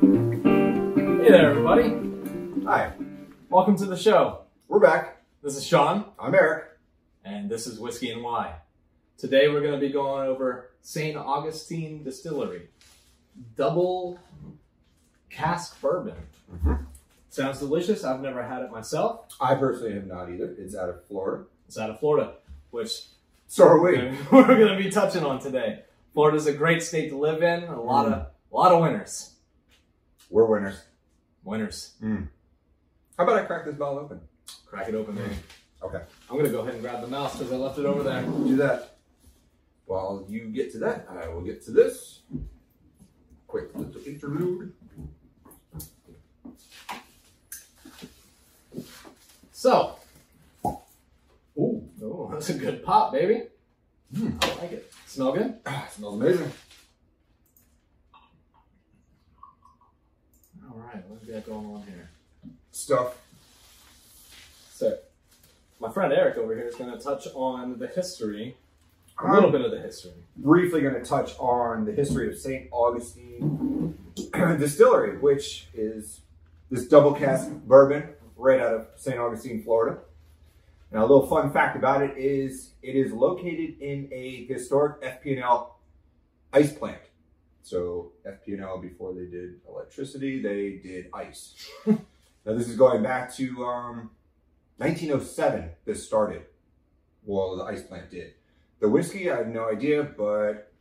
Hey there, everybody. Hi, Welcome to the show. we're back. This is Sean, I'm Eric. and this is Whiskey and Why. Today we're going to be going over St. Augustine Distillery double cask bourbon. Mhm. Sounds delicious. I've never had it myself. I personally have not either. It's out of Florida. It's out of Florida, which So are we. we're going to be touching on today. Florida's a great state to live in. A lot of a lot of winners. We're winners. Winners. Mm. How about I crack this bottle open? Crack it open, baby. Okay. I'm going to go ahead and grab the mouse because I left it over there. Do that. While you get to that, I will get to this. Quick little interlude. So, ooh, ooh, that's a good pop, baby. Mm. I like it. Smell good? Ah, it smells amazing. All right, what do we got going on here? Stuff. So, my friend Eric over here is going to touch on the history, a little bit of the history. briefly going to touch on the history of St. Augustine Distillery, which is this double cask bourbon right out of St. Augustine, Florida. Now, a little fun fact about it is it is located in a historic FP&L ice plant. So, FP&L before they did electricity, they did ice. now, this is going back to um, 1907. This started. Well, the ice plant did. The whiskey, I have no idea, but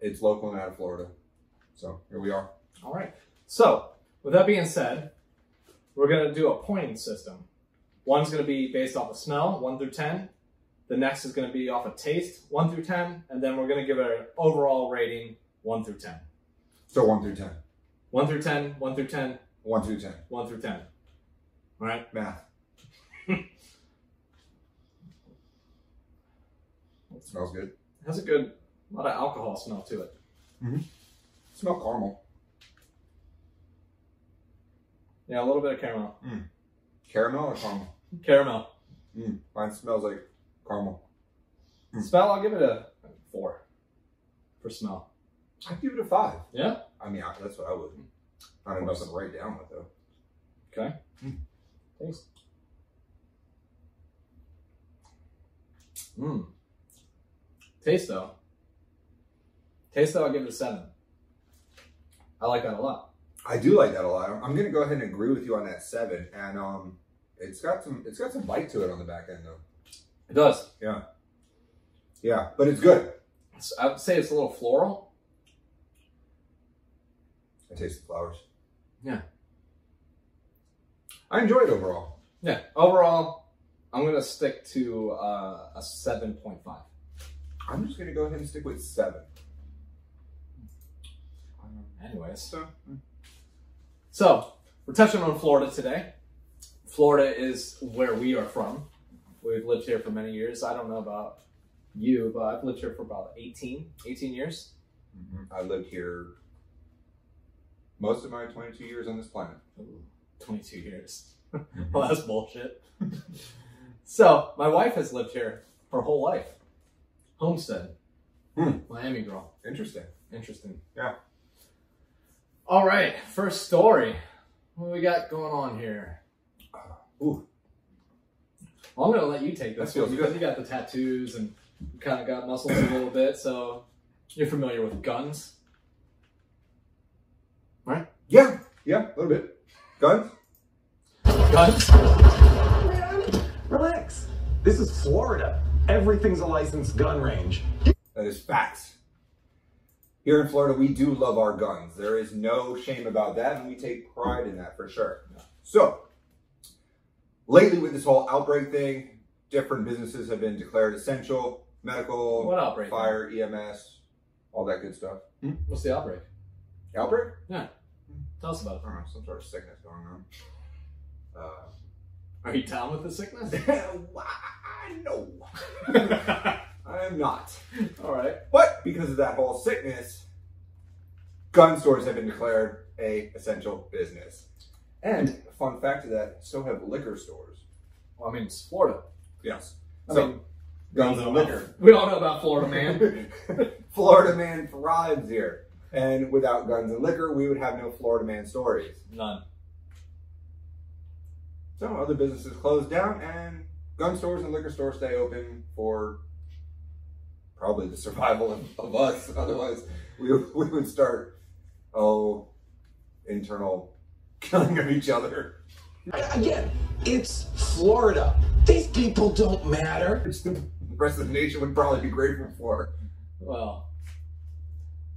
it's local and out of Florida. So here we are. All right. So, with that being said, we're going to do a pointing system. One's going to be based off of smell, 1 through 10. The next is going to be off of taste, 1 through 10. And then we're going to give it an overall rating, 1 through 10. So one through ten. 1 through 10, 1 through 10, One through ten. 1 through 10. All right. Math. smells good. It has a good, a lot of alcohol smell to it. Mm-hmm. Smell caramel. Yeah, a little bit of caramel. Caramel or caramel? Caramel. Mm. Mine smells like caramel. Hmm. Smell, I'll give it a four for smell. I'd give it a five. Yeah? I mean, I, that's what I would. I don't know nothing to write down with though. Okay. Mm. Taste. Mmm. Taste though. Taste though, I'll give it a seven. I like that a lot. I do like that a lot. I'm gonna go ahead and agree with you on that seven, and um, it's got some it's got some bite to it on the back end though. It does. Yeah, yeah, but it's good. It's- I would say it's a little floral. I taste the flowers. Yeah. I enjoy it overall. Yeah. Overall, I'm gonna stick to uh, a seven point five. I'm just gonna go ahead and stick with seven. Anyways. So, So, we're touching on Florida today. Florida is where we are from. We've lived here for many years. I don't know about you, but I've lived here for about 18, 18 years. I lived here most of my 22 years on this planet. Ooh, 22 years. well, that's bullshit. so, my wife has lived here her whole life. Homestead. Hmm. Miami girl. Interesting. Interesting. Yeah. All right, first story. What we got going on here? Ooh, Well, I'm gonna let you take this one because you got the tattoos and kind of got muscles a little bit, so you're familiar with guns. Right? Yeah, yeah, a little bit. Guns? Guns? Man, relax. This is Florida. Everything's a licensed gun range. That is facts. Here in Florida, we do love our guns. There is no shame about that, and we take pride in that for sure. So, lately with this whole outbreak thing, different businesses have been declared essential, medical, What outbreak? fire, EMS, all that good stuff. What's the outbreak? Outbreak? Yeah. Tell us about I don't know, some sort of sickness going on. Uh. Are you down with the sickness? no, I am not. All right. Because of that whole sickness, gun stores have been declared a essential business. And fun fact to that, so have liquor stores. Well, I mean, it's Florida. Yes. I So mean, guns and liquor. we all know about Florida, man. Florida man thrives here. And without guns and liquor, we would have no Florida man stories. None. So other businesses close down and gun stores and liquor stores stay open for probably the survival of, of us. Otherwise, we, we would start, oh, internal killing of each other. Again, it's Florida. These people don't matter. Which the rest of the nation would probably be grateful for. Well,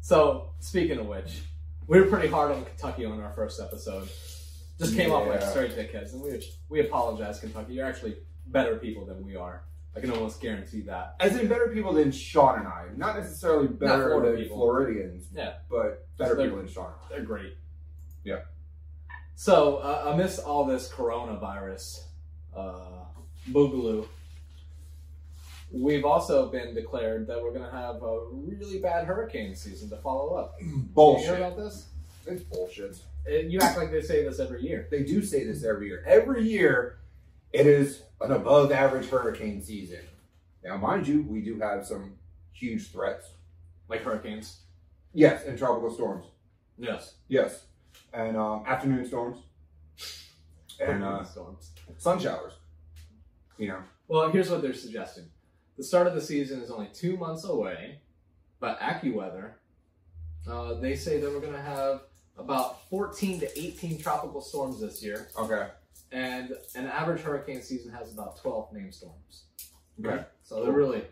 so speaking of which, we were pretty hard on Kentucky on our first episode. Just came off like Yeah. straight dickheads, and we we apologize, Kentucky. You're actually better people than we are. I can almost guarantee that. As in better people than Sean and I. Not necessarily better Florida than people. Floridians, Yeah, but better They're- people than Sean. they're great. Yeah. So uh, amidst all this coronavirus uh, boogaloo, we've also been declared that we're going to have a really bad hurricane season to follow up. You hear Bullshit. about this? It's bullshit. Uh, You act like they say this every year. They do say this every year. Every year, it is an above average hurricane season. Now, mind you, we do have some huge threats. Like hurricanes. Yes, and tropical storms. Yes. Yes. And um, afternoon storms. And uh, storms. sun showers. You know, Well, here's what they're suggesting. The start of the season is only two months away, but AccuWeather, uh, they say that we're going to have about 14 to 18 tropical storms this year, okay. And an average hurricane season has about 12 named storms. Okay. So they're really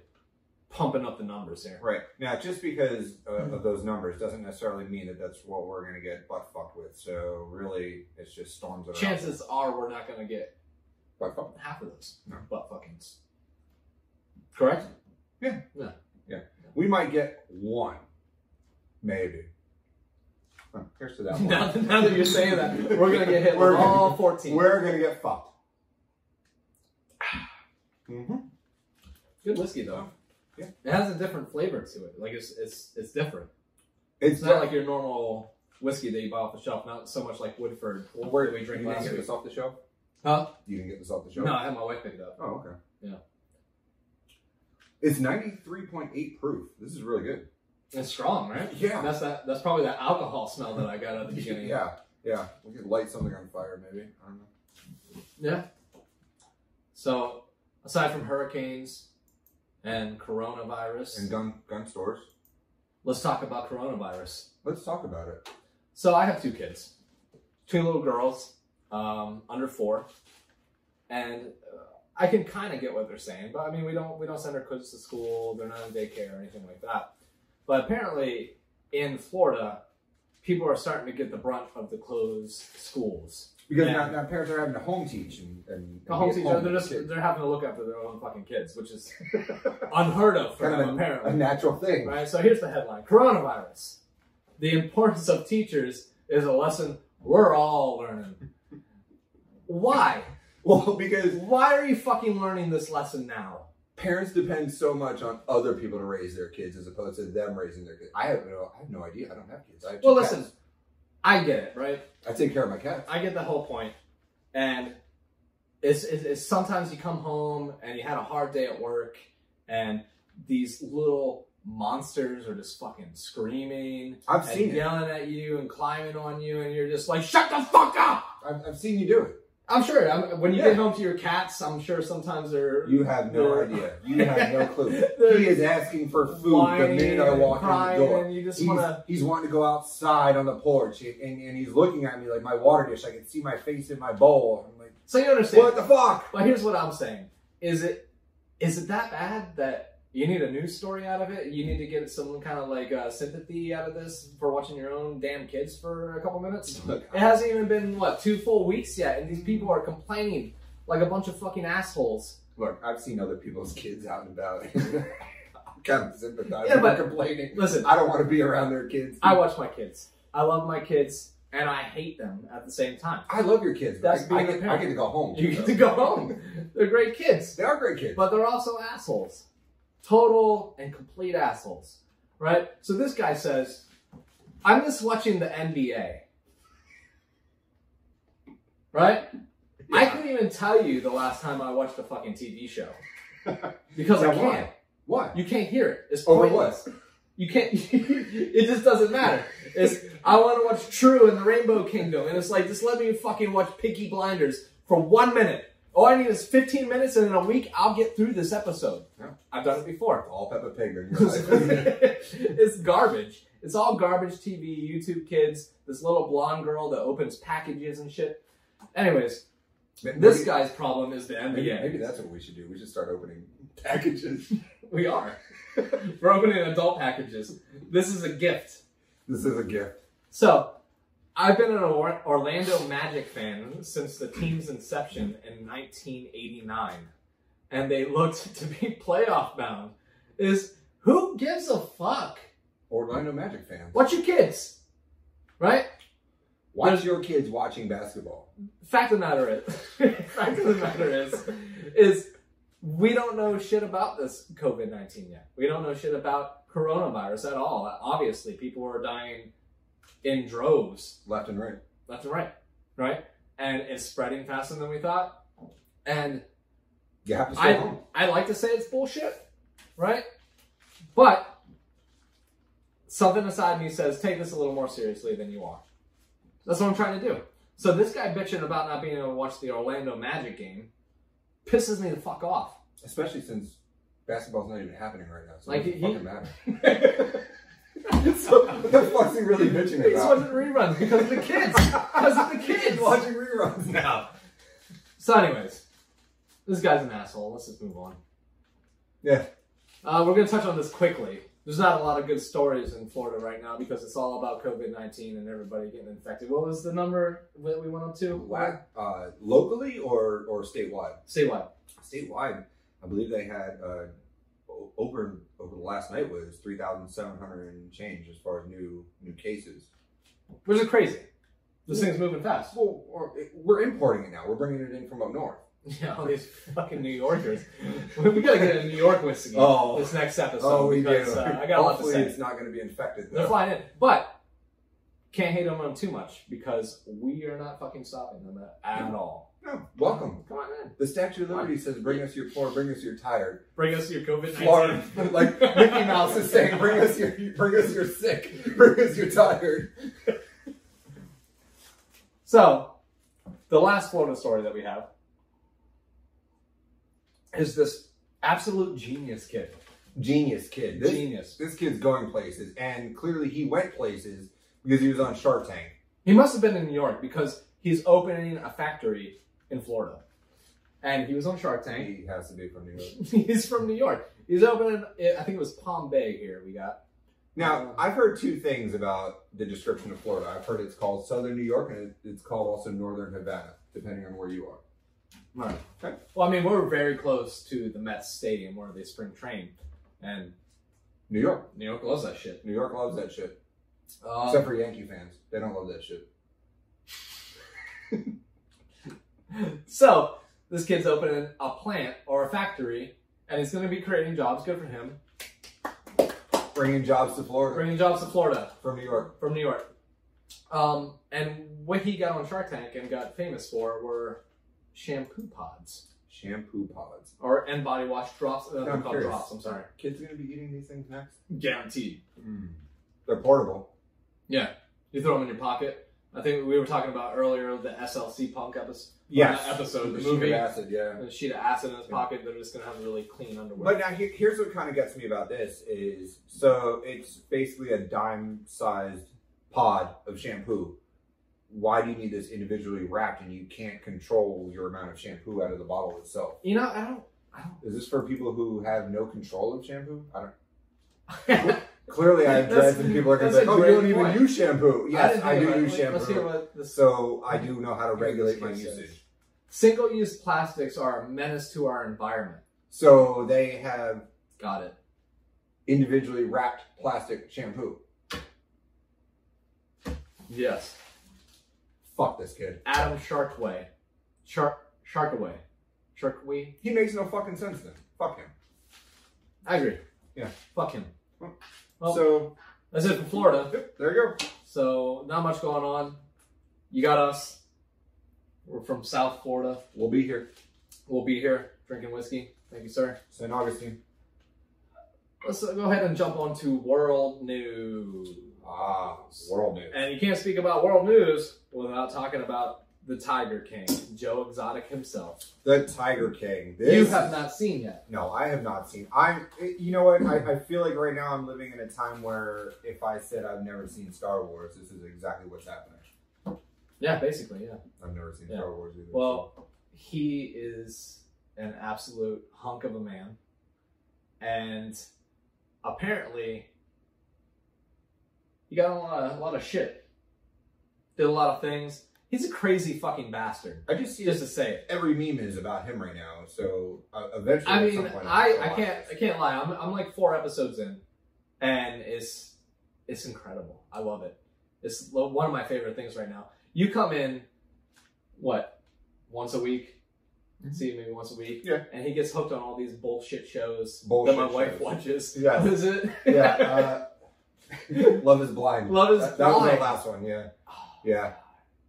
pumping up the numbers here. Right. Now, just because uh, of those numbers doesn't necessarily mean that that's what we're going to get butt fucked with. So, really, it's just storms that are Chances are we're not going to get butt fucked. half of those No. butt fuckings. Correct? Yeah. yeah. Yeah. Yeah. We might get one. Maybe. Here's to that one. now, now that you're saying that, we're going to get hit We're with gonna- all 14. We're gonna get fucked. Mm -hmm. Good whiskey though. Yeah. It has a different flavor to it. Like it's it's it's different. It's It's not like your normal whiskey that you buy off the shelf. Not so much like Woodford. Well, where that we drink you didn't last get week. this off the shelf? Huh? You didn't get this off the shelf? No, I had my wife pick it up. Oh, okay. Yeah. It's ninety three point eight proof. This is really good. It's strong, right? Yeah. That's that. That's probably that alcohol smell that I got at the beginning. Yeah, yeah. We could light something on fire, maybe. I don't know. Yeah. So aside from hurricanes and coronavirus, And gun gun stores. let's talk about coronavirus. Let's talk about it. So I have two kids, two little girls, um, under four, and uh, I can kind of get what they're saying. But I mean, we don't we don't send our kids to school. They're not in daycare or anything like that. But apparently, in Florida, people are starting to get the brunt of the closed schools. Because now, now parents are having to home teach and, and home teacher, with they're just they're having to look after their own fucking kids, which is unheard of for kind them, of a, apparently. a natural thing. Right, so here's the headline Coronavirus. The importance of teachers is a lesson we're all learning. Why? Well, because Why are you fucking learning this lesson now? Parents depend so much on other people to raise their kids as opposed to them raising their kids. I have no, I have no idea. I don't have kids. I have Well, cats. listen, I get it, right? I take care of my cats. I get the whole point. And it's, it's, it's sometimes you come home and you had a hard day at work and these little monsters are just fucking screaming I've and seen it. yelling at you and climbing on you and you're just like, shut the fuck up! I've, I've seen you do it. I'm sure. I'm, when you Yeah. get home to your cats, I'm sure sometimes they're You have no idea. You have no clue. He is asking for food the minute I walk in the door. and you just He's, want to. he's wanting to go outside on the porch, and, and, and he's looking at me like my water dish. I can see my face in my bowl. I'm like, So you understand? what the fuck? But here's what I'm saying: is it is it that bad that you need a news story out of it? You need to get some kind of like uh, sympathy out of this for watching your own damn kids for a couple minutes? It hasn't even been what two full weeks yet, and these people are complaining like a bunch of fucking assholes. look, I've seen other people's kids out and about. I'm kind of sympathizing. Yeah, but- complaining. Listen, I don't want to be around their kids. I watch my kids. I love my kids, and I hate them at the same time. I love your kids. That's I, I, being a get, I get to go home. You get to go home. They're great kids. They are great kids. but they're also assholes. Total and complete assholes. Right? So this guy says, I'm just watching the NBA. right? I couldn't even tell you the last time I watched a fucking TV show because I can't. Why? You can't hear it. It's Over pointless. You can't. it just doesn't matter. It's I want to watch True and the Rainbow Kingdom, and it's like just let me fucking watch Peaky Blinders for one minute. All I need is 15 minutes, and in a week I'll get through this episode. Yeah. I've done it before. All Peppa Pig in your life. it's garbage. It's all garbage TV, YouTube kids, this little blonde girl that opens packages and shit. Anyways, Maybe- this guy's problem is the Maybe, NBA. maybe that's what we should do. We should start opening packages. We are. We're opening adult packages. This is a gift. this is a gift. So, I've been an Or- Orlando Magic fan since the team's inception in 1989, and they looked to be playoff bound. Is who gives a fuck? Orlando Magic fans. Watch your kids, right? Watch your kids watching basketball. Fact of the matter is, fact of the matter is, is we don't know shit about this COVID 19 yet. We don't know shit about coronavirus at all. Obviously, people are dying in droves Left and right. left and right, right? And it's spreading faster than we thought. And You have to stay I home. I like to say it's bullshit, right? But something inside me says take this a little more seriously than you are. That's what I'm trying to do. So this guy bitching about not being able to watch the Orlando Magic game pisses me the fuck off. Especially since basketball's not even happening right now. So Like, it doesn't he- fucking matter. so what the fuck's he really bitching about? He's watching reruns because of the kids. Because of the kids. He's watching reruns now. So, anyways, this guy's an asshole. Let's just move on. Yeah. Uh, we're going to touch on this quickly. There's not a lot of good stories in Florida right now because it's all about COVID 19 and everybody getting infected. What was the number that we went up to? La- uh, locally or or statewide? Statewide. Statewide, I believe they had uh, over over the last night was three thousand seven hundred and change as far as new new cases. Which is crazy. This thing's moving fast. Well, or, we're importing it now. We're bringing it in from up north. Yeah, all these fucking New Yorkers. we we gotta get a New York whiskey Oh. this next episode Oh, because uh, I got a lot to Hopefully, say. it's not going to be infected. They're flying in. But can't hate on them too much because we are not fucking stopping them at, at all. No, welcome. Come on in. The Statue of Liberty says, "Bring us your poor, bring us your tired." Bring us your COVID Florida, 19. like Mickey Mouse is saying, "Bring us your, bring us your sick, bring us your tired." So, the last Florida story that we have is this absolute genius kid. Genius kid. This, Genius. this kid's going places, and clearly he went places because he was on Shark Tank. He must have been in New York because he's opening a factory in Florida. And he was on Shark Tank. He has to be from New York. He's from New York. He's opening, I think it was Palm Bay here we got. Now, I've heard two things about the description of Florida. I've heard it's called Southern New York, and it's called also Northern Havana, depending on where you are. Right. Okay. Well, I mean, we're very close to the Mets Stadium where they spring train. And New York. New York loves that shit. New York loves that shit. Um, Except for Yankee fans. They don't love that shit. so, this kid's opening a plant or a factory, and he's going to be creating jobs. Good for him. Bringing jobs to Florida Bringing jobs to Florida from New York. from New York. Um, and what he got on Shark Tank and got famous for were shampoo pods Shampoo pods. or and body wash drops. Uh, I'm called drops. I'm sorry. Kids are gonna be eating these things next? Guaranteed. They're portable. Yeah, you throw them in your pocket. I think we were talking about earlier the SLC Punk uh, episode. Yes. episode, the sheet of movie. acid, yeah. The sheet of acid in his pocket. They're just gonna have really clean underwear. But now here, here's what kind of gets me about this is so it's basically a dime-sized pod of shampoo. Why do you need this individually wrapped and you can't control your amount of shampoo out of the bottle itself? you know, I don't. I Is this for people who have no control of shampoo? I don't. Clearly, I have That's- and people are going to say, "Oh, you don't even point. use shampoo." Yes, didn't I, do use Wait, Let's hear shampoo, what this so I do know how to regulate my This kid says. usage. Single-use plastics are a menace to our environment. So they have Got it. individually wrapped plastic shampoo. Yes. Fuck this kid. Adam Sharkway. Shark Sharkaway. Sharkway. He makes no fucking sense then. Fuck him. I agree. Yeah. Fuck him. Well- so That's it for Florida. there you go. So not much going on. You got us. We're from South Florida. We'll be here. We'll be here drinking whiskey. Thank you, sir. St. Augustine. Let's go ahead and jump on to world news. Ah, world news. And you can't speak about world news without talking about the Tiger King, Joe Exotic himself. The Tiger King. This you have not seen yet. No, I have not seen. I'm. You know what? I, I feel like right now I'm living in a time where if I said I've never seen Star Wars, this is exactly what's happening. Yeah, basically, yeah. I've never seen Yeah. Star Wars either. Well, he is an absolute hunk of a man. And apparently, he got a lot of, a lot of shit. Did a lot of things. He's a crazy fucking bastard. I just see Just to say it. Every meme is about him right now. So uh, eventually, I at mean, some point, I, I'll I watch can't I can't lie. I'm, I'm like four episodes in, and it's it's incredible. I love it. It's one of my favorite things right now. You come in, what, once a week? Mhm. See you maybe once a week. Yeah. And he gets hooked on all these bullshit shows Bullshit that my wife shows. watches. Yeah. What is it? Yeah. Uh, Love is blind. Love is that, That was my last one. Yeah. Yeah.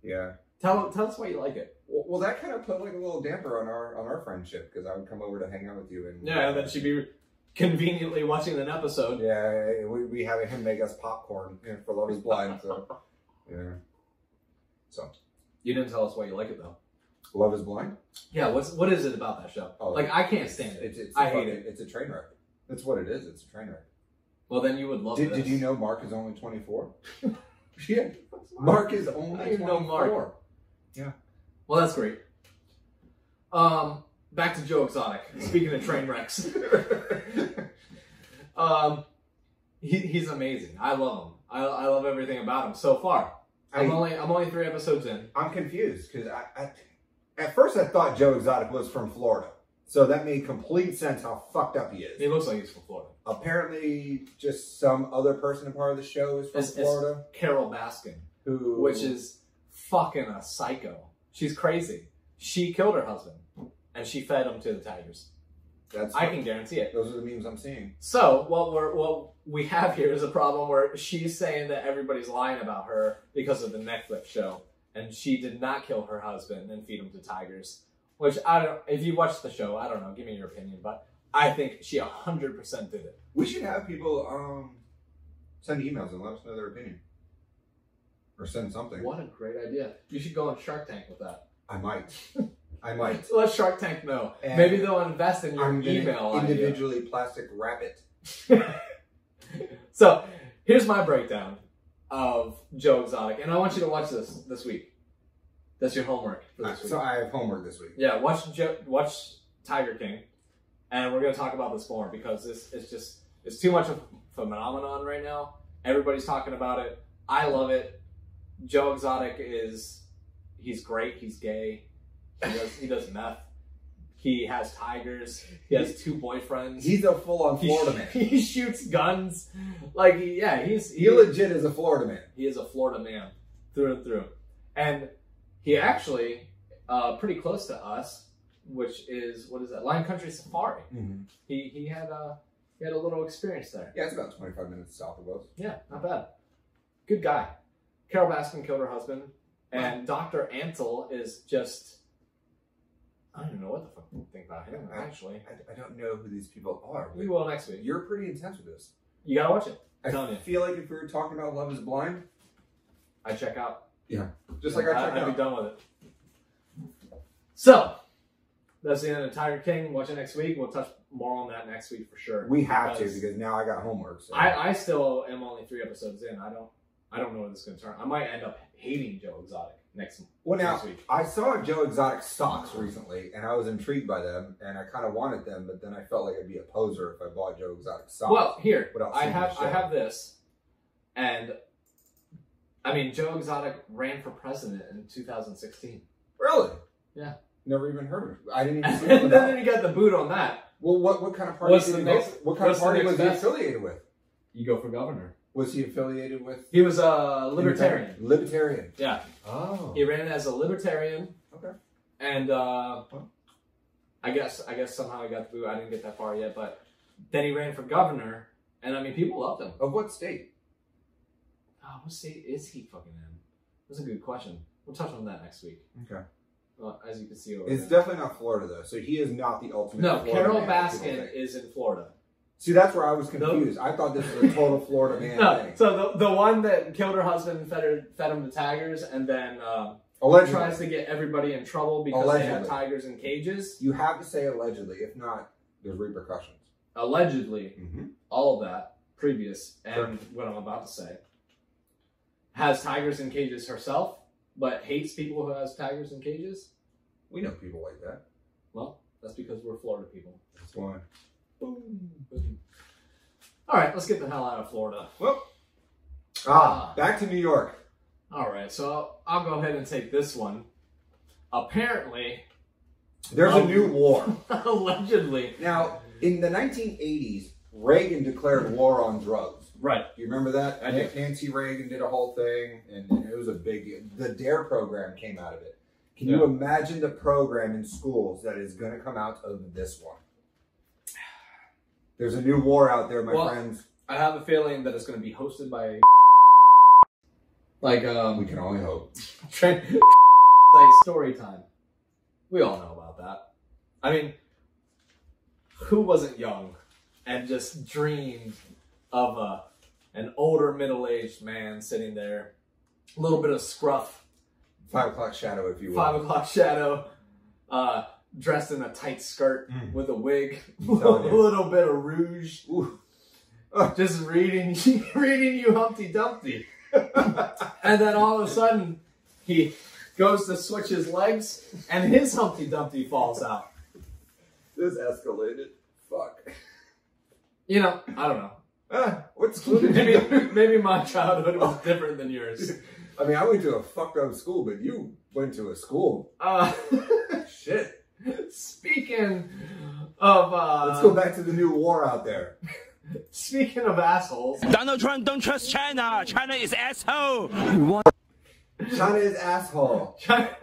Yeah. Tell tell us why you like it. Well, well, that kind of put like a little damper on our on our friendship because I would come over to hang out with you and Yeah, and then she'd be conveniently watching an episode. Yeah, we we having him make us popcorn you know, for Love Is Blind. So yeah, so You didn't tell us why you like it though. Love Is Blind. Yeah, what's what is it about that show? Oh, like I can't stand it. It's, it's I hate it. It's a train wreck. That's what it is. It's a train wreck. Well, then you would love Did, this. did you know Mark is only twenty four? yeah, Mark is only I didn't know Mark. Yeah. Well, that's great. Um, back to Joe Exotic. Speaking of train wrecks, um, he, he's amazing. I love him. I, I love everything about him so far. I'm I- only I'm only three episodes in. I'm confused because I, I, at first I thought Joe Exotic was from Florida, so that made complete sense how fucked up he is. He looks like he's from Florida. Apparently, just some other person a part of the show is from It's- it's- Florida, Carol Baskin, who which is fucking a psycho. She's crazy. She killed her husband, and she fed him to the tigers. that's I can guarantee it. those are the memes I'm seeing. So what we're what we have here is a problem where she's saying that everybody's lying about her because of the Netflix show, and she did not kill her husband and feed him to tigers. Which I don't. If you watch the show, I don't know. Give me your opinion, but I think she hundred percent did it. We should have people um send emails and let us know their opinion, or send something. What a great idea! You should go on Shark Tank with that. I might, I might. Let Shark Tank know. And Maybe they'll invest in your I'm gonna email idea. individually plastic wrap it. so here's my breakdown of Joe Exotic, and I want you to watch this this week. That's your homework for this week. So I have homework this week. Yeah, watch watch Tiger King, and we're gonna talk about this more because this is just it's too much of a phenomenon right now. Everybody's talking about it. I love it. Joe Exotic is he's great. He's gay. He does he does meth. He has tigers. He has two boyfriends. He's a full-on He Florida sh- man. He shoots guns. Like yeah, he's He legit is a Florida man. he is a Florida man through and through. And he actually uh, pretty close to us, which is what is that? Lion Country Safari. He he had a he had a little experience there. Yeah, it's about 25 minutes south of us. Yeah, not bad. Good guy. Carol Baskin killed her husband, and Doctor Antle is just I don't even know what the fuck to think about him. Actually, I, I don't know who these people are. we will next week. you're pretty intense with this. You gotta watch it. I I'm telling you. feel like if we were talking about Love Is Blind, I check out. Just like I I- checked I'd be done with it. So, that's the end of Tiger King. Watch it next week. We'll touch more on that next week for sure. We have to Because because now I got homework. So. I, I still am only three episodes in. I don't I don't know where this is going to turn. I might end up hating Joe Exotic next well, now next week. I saw Joe Exotic socks recently, and I was intrigued by them, and I kind of wanted them, but then I felt like I'd be a poser if I bought Joe Exotic socks. Well, here I have I have this, and I mean Joe Exotic ran for president in 2016, really? Yeah. Never even heard of it. I didn't even and see it. then he got the boot on that. Well, what what kind of party? What's did the he next- vote- What kind of what's the party next was he best? affiliated with? You go for governor. Was he affiliated with? He was a libertarian. Libertarian. Yeah, Oh. he ran as a libertarian. Okay. And uh, I guess I guess somehow he got the boot. I didn't get that far yet, but then he ran for governor, and I mean people loved him. Of what state? Oh, what state is he fucking in? That's a good question. We'll touch on that next week. Okay. Well, as you can see over It's definitely not Florida though, so he is not the ultimate. No, Florida Carol man, Baskin is in Florida. See, that's where I was confused. I thought this was a total Florida man No, thing. so the, the one that killed her husband and fed, her, fed him to tigers and then um, Allegedly, tries to get everybody in trouble because they have Allegedly. tigers in cages. you have to say allegedly. If not, there's repercussions. Allegedly, Mm-hmm. all of that previous and what I'm about to say has tigers in cages herself, but hates people who has tigers in cages. We know people like that. Well, that's because we're Florida people. That's why. Boom. Boom. All right, let's get the hell out of Florida. Well, ah, back to New York. All right, so I'll go ahead and take this one. Apparently, There's Um, a new war. allegedly, Now, in the 1980s, Reagan declared war on drugs. Right? Do you remember that? I do. Nancy Reagan did a whole thing, and it was a big. The DARE program came out of it. Can Yeah. you imagine the program in schools that is going to come out of this one? There's a new war out there, my Well, friends. I have a feeling that it's going to be hosted by like um We can only hope. Like story time. We all know about that. I mean, who wasn't young and just dreamed of a an older middle-aged man sitting there, a little bit of scruff, Five o'clock shadow, if you will. five o'clock shadow, uh, dressed in a tight skirt Mm. with a wig, a I'm telling you. little bit of rouge, just reading reading you Humpty Dumpty. And then all of a sudden, he goes to switch his legs, and his Humpty Dumpty falls out. This escalated. Fuck. You know, I don't know. Ah, what school did you Maybe, to? maybe my childhood was different than yours. I mean, I went to a fucked up school, but you went to a school. Uh, Shit. speaking of, uh, Let's go back to the new war out there. speaking of assholes, Donald Trump don't trust China. China is asshole. China is asshole. China,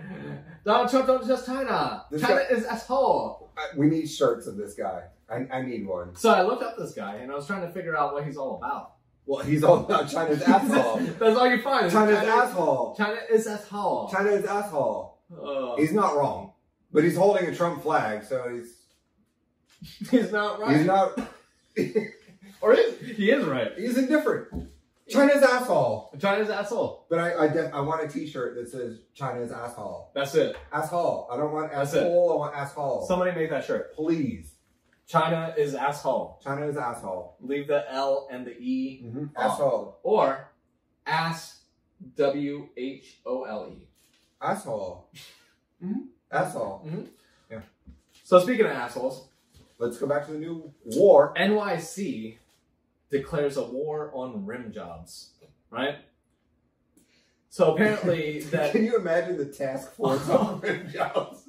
Donald Trump don't just China. This China guy- is asshole. I- We need shirts of this guy. I, I need one. So I looked up this guy, and I was trying to figure out what he's all about. Well, he's all about China's asshole. That's all you find. China's China- asshole. China is asshole. China is asshole. Uh, He's not wrong, but he's holding a Trump flag, so he's he's not right. he's not. Or is he is right. He's indifferent. China's asshole. China's asshole. But I I, def, I want a T-shirt that says China's asshole. That's it. Asshole. I don't want asshole. I want asshole. Somebody make that shirt. Please. China is asshole. China is asshole. Leave the L and the E. Mm-hmm. Asshole. Or ass W H O L E. Asshole. Mhm. Asshole. So speaking of assholes, Let's go back to the new war. NYC declares a war on rim jobs. Right? So apparently that Can you imagine the task force on rim jobs?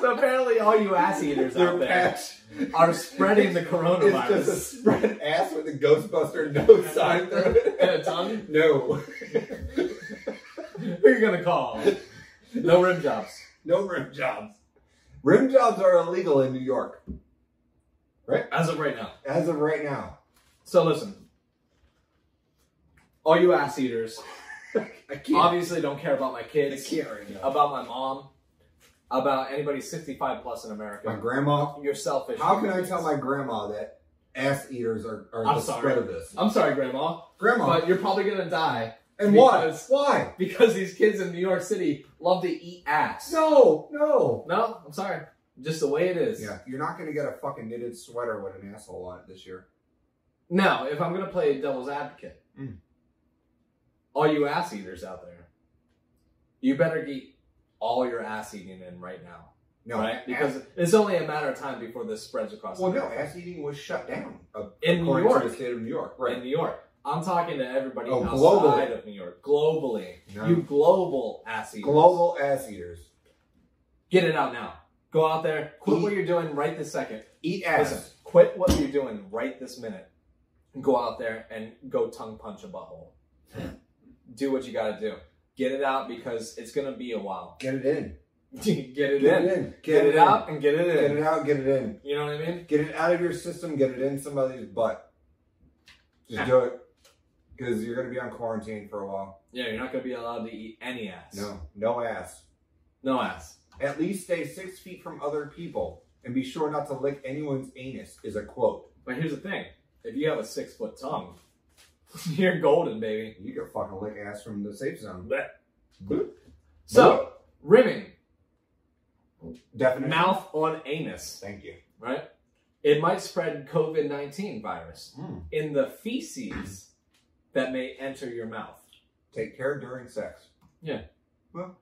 So apparently all you ass eaters out there patch are spreading the coronavirus. It's coronavirus. just a spread ass with a Ghostbuster nose sign through it. and a tongue. No. Who are you gonna call? No rim jobs. No rim jobs. Rim jobs are illegal in New York. Right? As of right now. As of right now. So listen. All you ass eaters I can't. obviously don't care about my I kids, can't right now. about my mom, about anybody 65 plus in America. My grandma. You're selfish. How can I tell my grandma that ass eaters are, are the sorry. spread of this? I'm sorry, Grandma, Grandma. but you're probably gonna die and why? because- Why? because these kids in New York City love to eat ass. No, no. No, I'm sorry. Just the way it is. Yeah, you're not gonna get a fucking knitted sweater with an asshole on it this year. Now, if I'm gonna play devil's advocate, Mm. all you ass eaters out there, you better get all your ass eating in right now, No, right? Because it's only a matter of time before this spreads across. well, no, ass eating was shut down uh, In New York. to the state of New York. right? in New York. I'm talking to everybody Oh, outside globally. of New York, globally. No. You global ass eaters, Global ass eaters get it out now. Go out there, quit Eat- what you're doing right this second. eat ass. Listen, quit what you're doing right this minute. And go out there and go tongue punch a butthole. do what you got to do. Get it out because it's gonna be a while. Get it in. get it Get in. it in. Get, it in. out and get it in. Get it out. Get it in. You know what I mean? Get it out of your system. Get it in somebody's butt. Just do it. Because you're gonna be on quarantine for a while. Yeah, you're not gonna be allowed to eat any ass. No, no ass. No ass. At least stay six feet from other people and be sure not to lick anyone's anus, is a quote. But here's the thing: if you have a six foot tongue, you're golden, baby. You can fucking lick ass from the safe zone. So rimming, Definition. mouth on anus, Thank you. right? It might spread COVID nineteen virus Mm. in the feces that may enter your mouth. Take care during sex. Yeah. Well,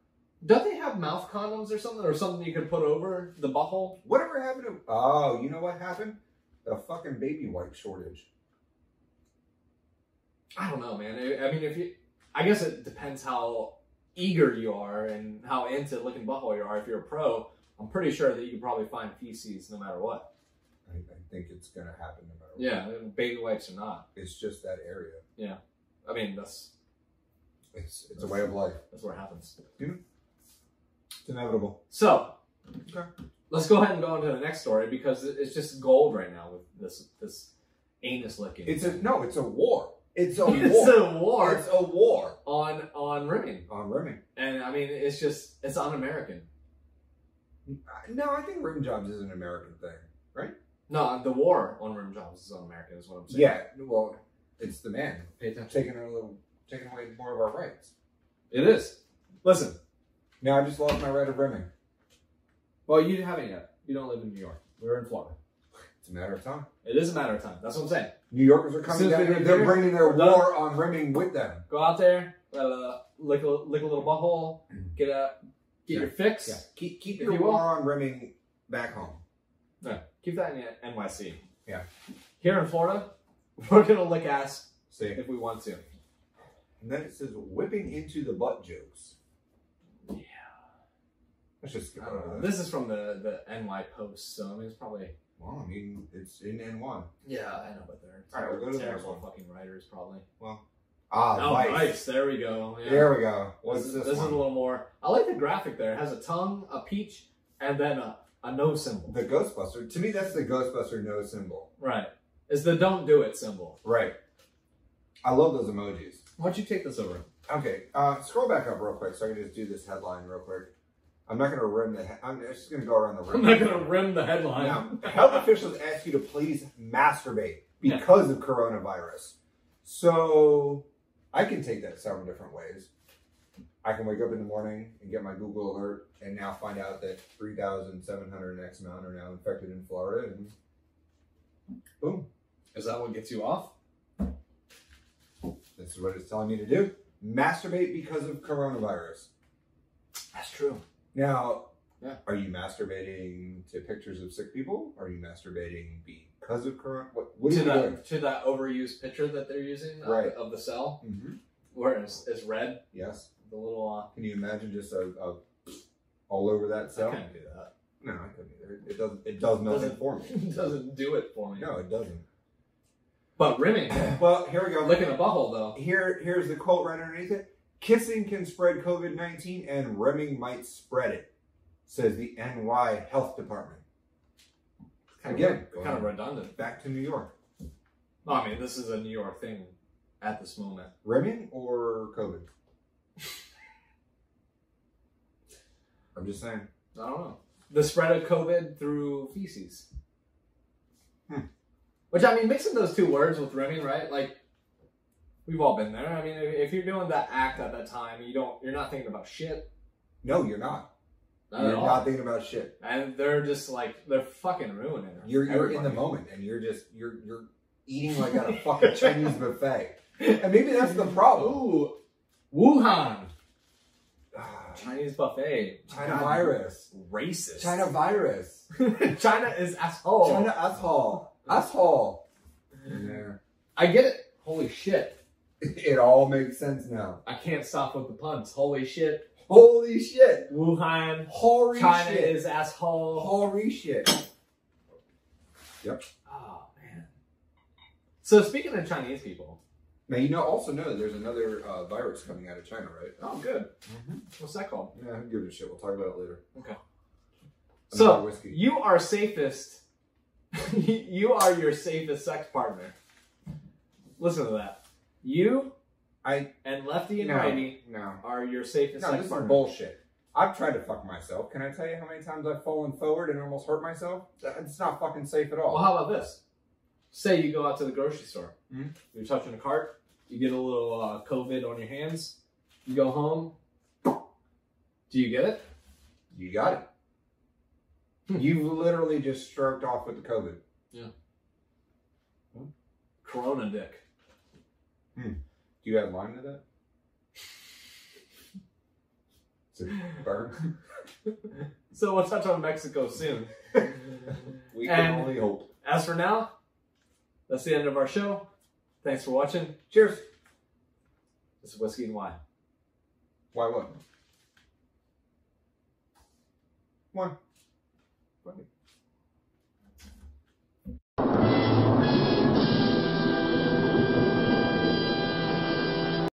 don't they have mouth condoms or something, or something you could put over the butthole? Whatever happened to? Oh, you know what happened? The fucking baby wipe shortage. I don't know, man. I, I mean, if you, I guess it depends how eager you are and how into licking butthole you are. If you're a pro, I'm pretty sure that you can probably find feces no matter what. I, I think it's gonna happen no matter what. Yeah, baby wipes or not. It's just that area. Yeah, I mean, that's It's it's a way of life. that's it happens. Mm-hmm. It's inevitable. So, Okay. let's go ahead and go on to the next story because it's just gold right now with this this anus licking. It's a no. It's a war. It's a It's war. a war It's a war on on rimming, on rimming. and I mean, it's just it's un-American. No, I think rim jobs is an American thing, right? No, the war on rim jobs is un-American, is what I'm saying. Yeah. Well, it's the man pay attention. taking a little, taking away more of our rights. It is. Listen, Now I just lost my right of rimming. well, you haven't yet. You don't live in New York. We're in Florida. It's a matter of time. It is a matter of time. That's what I'm saying. New Yorkers are coming down. They're bringing their done. war on rimming with them. Go out there, uh, lick a lick a little butthole, get a get your fix. Yeah. Keep keep your you war on rimming back home. No, keep that in NYC. Yeah. Here in Florida, we're gonna lick ass See. if we want to. And then it says whipping into the butt jokes. Yeah. Let's just skip I don't over know. that. This is from the the NY Post, so I mean it's probably. Well, I mean, it's in N1. Yeah, I know, but they're All right, we'll go to the terrible one. fucking writers, probably. Well, ah, oh, Vice. nice. There we go. Yeah. There we go. What's this, this, is, this one? a little more. I like the graphic there. It has a tongue, a peach, and then a, a no symbol. The Ghostbuster. To me, that's the Ghostbuster no symbol. Right. It's the don't do it symbol. Right. I love those emojis. Why don't you take this over? Okay, uh, scroll back up real quick so I can just do this headline real quick. I'm not going to rim the. He- I'm just going to go around the rim. I'm not going to rim the headline. Now, health officials ask you to please masturbate because of coronavirus. So I can take that several different ways. I can wake up in the morning and get my Google alert and now find out that 3,700 X amount are now infected in Florida and boom. Is that what gets you off? This is what it's telling me to do. Masturbate because of coronavirus. That's true. Now, Yeah. are you masturbating to pictures of sick people? Are you masturbating because of corona? What, what are to that to that overused picture that they're using of, Right. of the cell, hmm where it's, it's red, Yes. the little. Uh, Can you imagine just a, a all over that cell? I can't do that. No, I couldn't either. It doesn't. It does nothing Doesn't- for me. It doesn't do it for me. No, it doesn't. But rimming, Well, here we go. licking a butthole though. Here, here's the quote right underneath it. Kissing can spread COVID nineteen, and rimming might spread it, says the NY Health Department. Kind Again, of, kind of redundant. Back to New York. No, I mean this is a New York thing at this moment. Rimming or COVID? I'm just saying. I don't know. The spread of COVID through feces. Hmm. Which I mean, mixing those two words with rimming, right? Like we've all been there. I mean, if, if you're doing that act at that time, you don't, you're not thinking about shit. No, you're not. Not you're not thinking about shit. and they're just like they're fucking ruining it. You're you're in the moment, and you're just you're you're eating like at a fucking Chinese buffet. And maybe that's the problem. Ooh, Wuhan Chinese buffet. China God, virus. Racist. China virus. China is asshole. China asshole. Asshole. There. I get it. Holy shit. It all makes sense now. I can't stop with the puns. Holy shit. Holy shit. Wuhan. Holy China shit. is asshole. Holy shit. Yep. Oh man. So speaking of Chinese people. Now you know also know that there's another uh, virus coming out of China, right? Oh good. What's that called? Yeah, who gives a shit? We'll talk about it later. Okay. Another So whiskey. you are safest. you are your safest sex partner. Listen to that. You I and lefty and no, righty no. are your safest No, this is partner. bullshit. I've tried to fuck myself. Can I tell you how many times I've fallen forward and almost hurt myself? It's not fucking safe at all. Well, how about this? Say you go out to the grocery store. Mhm. You're touching a cart. You get a little uh, COVID on your hands. You go home. Do you get it? You got it. Hmm. You've literally just stroked off with the COVID. Yeah. Corona dick. Hmm. Do you add lime to that? Burn? So we'll touch on Mexico soon. we can And- only hope. As for now, that's the end of our show. Thanks for watching. Cheers. This is Whiskey and Wine. Why what? Why?